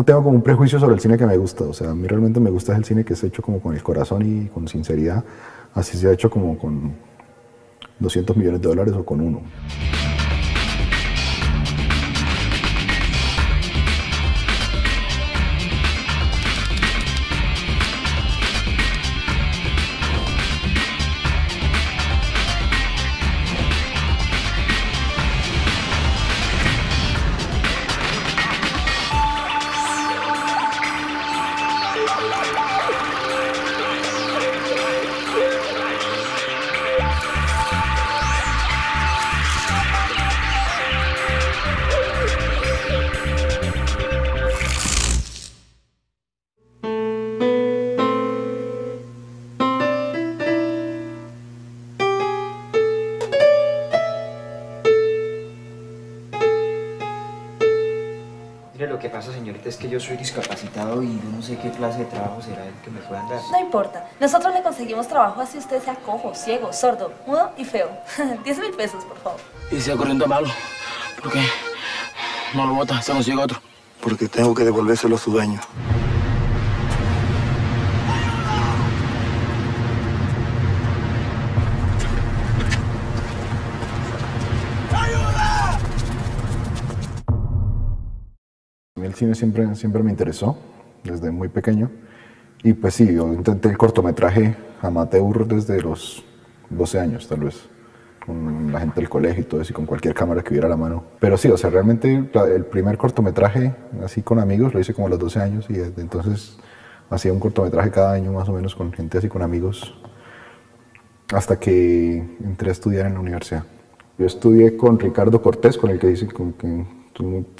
no tengo como un prejuicio sobre el cine que me gusta. O sea, a mí realmente me gusta el cine que es hecho como con el corazón y con sinceridad. Así se ha hecho como con 200 millones de dólares o con uno. Mire, lo que pasa, señorita, es que yo soy discapacitado y yo no sé qué clase de trabajo será el que me puedan dar. No importa, nosotros le conseguimos trabajo así usted sea cojo, ciego, sordo, mudo y feo. 10 mil pesos, por favor. Y sea corriendo malo, porque no lo bota, se consigue otro. Porque tengo que devolvérselo a su dueño. El cine siempre, siempre me interesó, desde muy pequeño. Y pues sí, yo intenté el cortometraje amateur desde los 12 años, tal vez, con la gente del colegio y todo eso, y con cualquier cámara que hubiera a la mano. Pero sí, o sea, realmente el primer cortometraje, así con amigos, lo hice como a los 12 años, y desde entonces hacía un cortometraje cada año más o menos con gente así, con amigos, hasta que entré a estudiar en la universidad. Yo estudié con Ricardo Cortés, con el que dice con tu-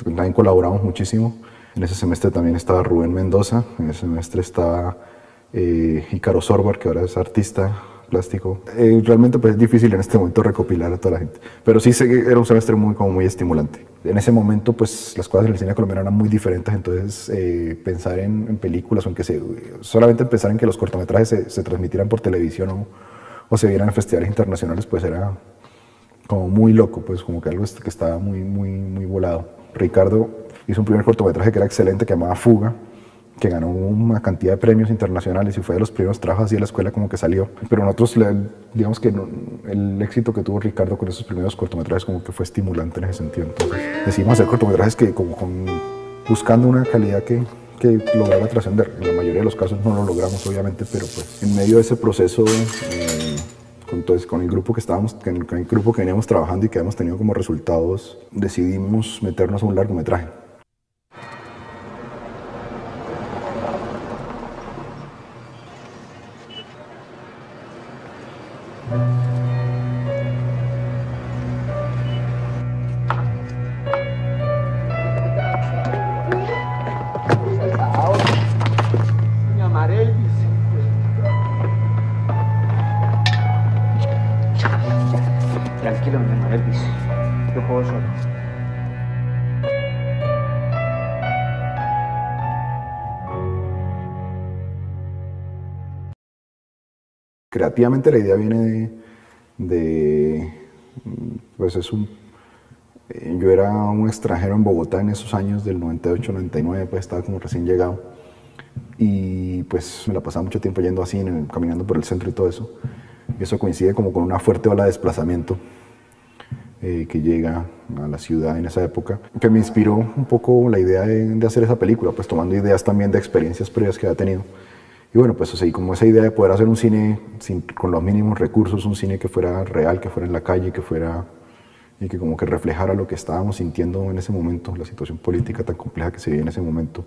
también colaboramos muchísimo. En ese semestre también estaba Rubén Mendoza, en ese semestre estaba eh, Ícaro Sorbar, que ahora es artista plástico. Eh, realmente pues es difícil en este momento recopilar a toda la gente, pero sí sé que era un semestre muy, como muy estimulante. En ese momento pues las cosas en el cine colombiano eran muy diferentes, entonces eh, pensar en, en películas, aunque se, solamente pensar en que los cortometrajes se, se transmitieran por televisión o, o se vieran en festivales internacionales pues era como muy loco, pues como que algo est- que estaba muy, muy, muy volado. Ricardo hizo un primer cortometraje que era excelente, que llamaba Fuga, que ganó una cantidad de premios internacionales y fue de los primeros trabajos así de la escuela como que salió. Pero nosotros, digamos que el éxito que tuvo Ricardo con esos primeros cortometrajes como que fue estimulante en ese sentido. Entonces decidimos hacer cortometrajes que como con, buscando una calidad que, que lograra trascender. En la mayoría de los casos no lo logramos, obviamente, pero pues en medio de ese proceso... eh, entonces, con el grupo que estábamos, con el, grupo que veníamos trabajando y que habíamos tenido como resultados, decidimos meternos a un largometraje. Creativamente la idea viene de, pues es un, eh, yo era un extranjero en Bogotá en esos años del 98, 99, pues estaba como recién llegado y pues me la pasaba mucho tiempo yendo así, caminando por el centro y todo eso. Y eso coincide como con una fuerte ola de desplazamiento eh, que llega a la ciudad en esa época, que me inspiró un poco la idea de, de hacer esa película, pues tomando ideas también de experiencias previas que había tenido. Y bueno, pues y como esa idea de poder hacer un cine sin- con los mínimos recursos, un cine que fuera real, que fuera en la calle, que fuera y que como que reflejara lo que estábamos sintiendo en ese momento, la situación política tan compleja que se vivía en ese momento.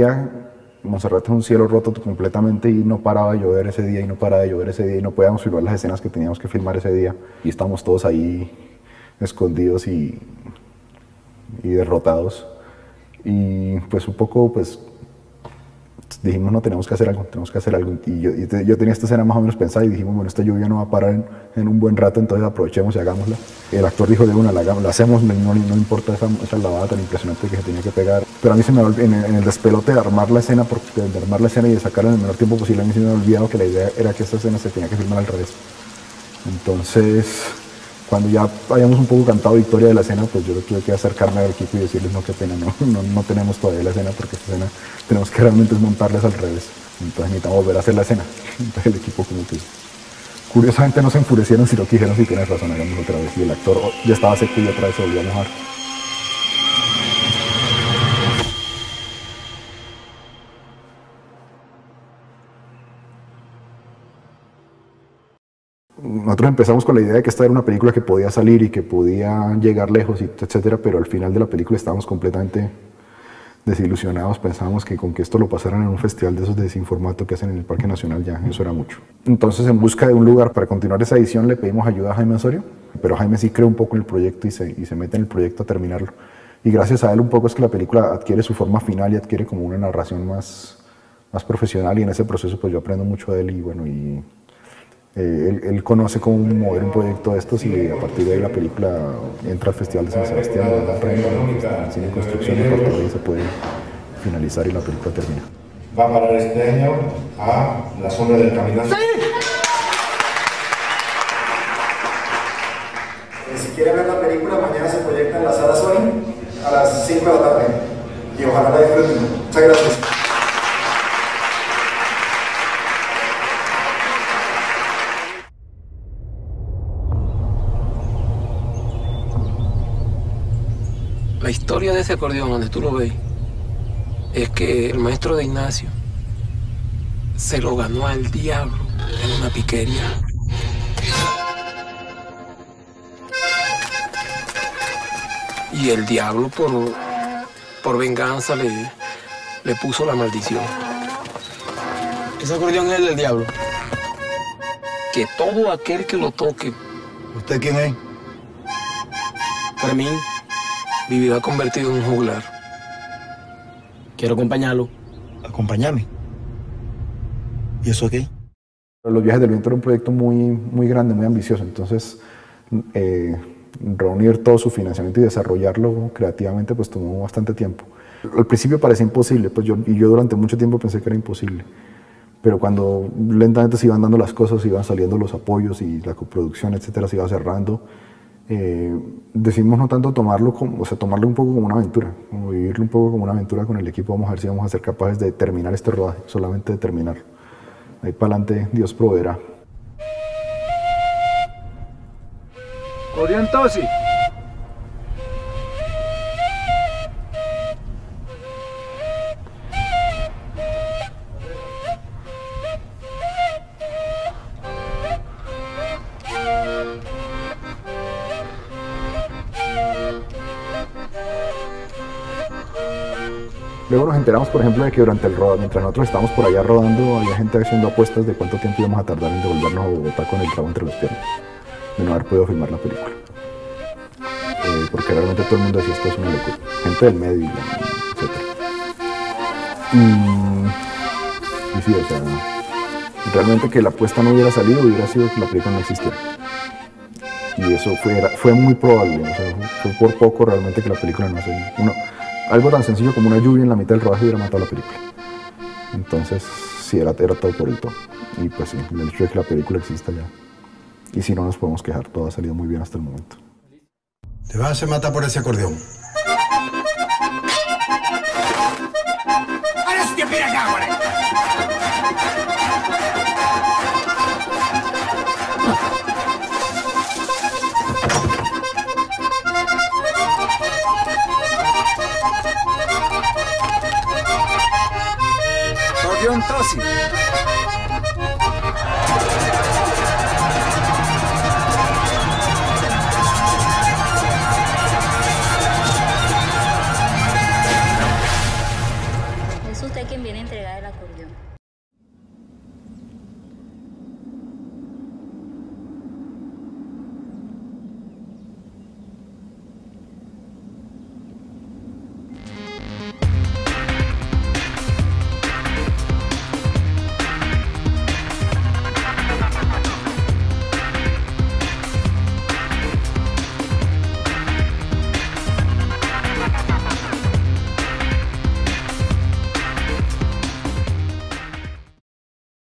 Día, Monserrate es un cielo roto completamente y no paraba de llover ese día y no paraba de llover ese día y no podíamos filmar las escenas que teníamos que filmar ese día. Y estábamos todos ahí escondidos y, y derrotados. Y pues un poco, pues dijimos, no, tenemos que hacer algo, tenemos que hacer algo. Y yo, y te- yo tenía esta escena más o menos pensada y dijimos, bueno, esta lluvia no va a parar en, en un buen rato, entonces aprovechemos y hagámosla. El actor dijo, de una, la, la hacemos, no, no, importa esa, esa lavada tan impresionante que se tenía que pegar. Pero a mí se me, en, en el despelote de armar la escena, porque, de armar la escena y de sacarla en el menor tiempo posible, a mí se me había olvidado que la idea era que esta escena se tenía que filmar al revés. Entonces, cuando ya hayamos un poco cantado victoria de la escena, pues yo tuve que acercarme al equipo y decirles, no, qué pena, no, no, no tenemos todavía la escena porque esta escena tenemos que realmente montarles al revés. Entonces necesitamos volver a hacer la escena. Entonces el equipo como que curiosamente no se enfurecieron, sino que dijeron, sí, tienes razón, hagamos otra vez. Y el actor ya estaba seco y otra vez se volvió a mojar. Nosotros empezamos con la idea de que esta era una película que podía salir y que podía llegar lejos, etcétera, pero al final de la película estábamos completamente desilusionados. Pensábamos que con que esto lo pasaran en un festival de esos de sin formato que hacen en el Parque Nacional ya, eso era mucho. Entonces, en busca de un lugar para continuar esa edición, le pedimos ayuda a Jaime Osorio, pero Jaime sí cree un poco en el proyecto y se, y se mete en el proyecto a terminarlo. Y gracias a él un poco es que la película adquiere su forma final y adquiere como una narración más, más profesional y en ese proceso pues yo aprendo mucho de él y bueno, y eh, él, él conoce cómo mover un proyecto de estos y a partir de ahí la película entra al Festival de San Sebastián, gana el premio, cine construcción y a partir de ahí se puede finalizar y la película termina. Va a parar este año a la sombra del caminante. Si quiere ver la película, mañana se proyecta en la sala Sony a las 5 de la tarde. Y ojalá la disfruten. Muchas gracias. La historia de ese acordeón, donde tú lo ves, es que el maestro de Ignacio se lo ganó al diablo en una piquería. Y el diablo por, por venganza le, le puso la maldición. Ese acordeón es el del diablo. Que todo aquel que lo toque, ¿Usted quién es? Fermín, vivirá convertido en un juglar. Quiero acompañarlo. Acompáñame. ¿Y eso qué? Los viajes del viento era un proyecto muy, muy grande, muy ambicioso, entonces eh, reunir todo su financiamiento y desarrollarlo creativamente pues tomó bastante tiempo. Al principio parecía imposible, pues yo, y yo durante mucho tiempo pensé que era imposible, pero cuando lentamente se iban dando las cosas, iban saliendo los apoyos y la coproducción, etcétera, se iba cerrando, eh, decidimos no tanto tomarlo como, o sea, tomarlo un poco como una aventura, como vivirlo un poco como una aventura con el equipo, vamos a ver si vamos a ser capaces de terminar este rodaje, solamente de terminarlo. Ahí para adelante Dios proveerá. Orientosi. Luego nos enteramos, por ejemplo, de que durante el rodaje, mientras nosotros estábamos por allá rodando, había gente haciendo apuestas de cuánto tiempo íbamos a tardar en devolvernos a Bogotá con el rabo entre las piernas, de no haber podido filmar la película. Eh, porque realmente todo el mundo decía esto es una locura. Gente del medio, etc. Y, sí, o sea, realmente que la apuesta no hubiera salido hubiera sido que la película no existiera. Y eso fue, fue muy probable, o sea, fue por poco realmente que la película no se... Uno, algo tan sencillo como una lluvia en la mitad del rodaje hubiera matado la película. Entonces, sí, era, era todo por el todo. Y pues sí, el hecho de que la película exista ya. Y si no nos podemos quejar, todo ha salido muy bien hasta el momento. Te vas a matar por ese acordeón. Orientosi.